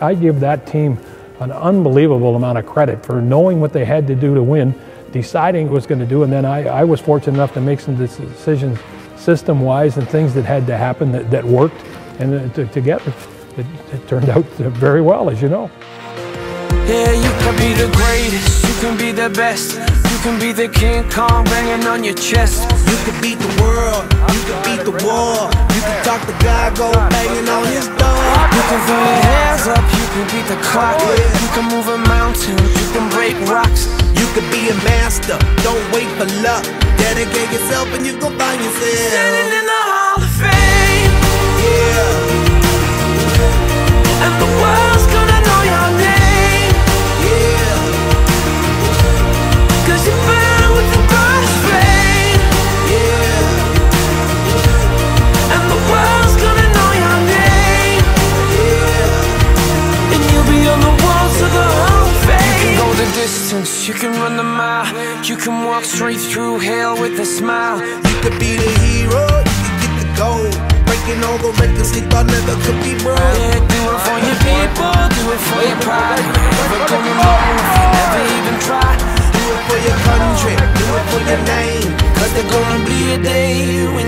I, give that team an unbelievable amount of credit for knowing what they had to do to win, deciding was going to do, and then I, I was fortunate enough to make some decisions system-wise and things that had to happen that, that worked, and uh, together it, it turned out very well, as you know. Yeah, you can be the greatest, you can be the best. You can be the King Kong banging on your chest. You can beat the world, you can beat the war. You can talk go banging on his door. You can throw your hands up, you can beat the clock. You can move a mountain, you can break rocks Can be a master, don't wait for luck. Dedicate yourself and you gon' find yourself. Standing in the Hall of Fame you can run the mile. You can walk straight through hell with a smile. You could be the hero, you can get the gold. Breaking all the records they thought never could be broke. Yeah, do it for your people, do it for your pride. Never gonna know if you never even try. Do it for your country, do it for your name. Cause there's gonna be a day when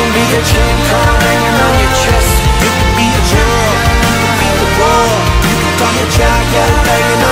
Can be the King Kong hanging on your chest. You can be the world, you can beat the war You can talk child, go banging on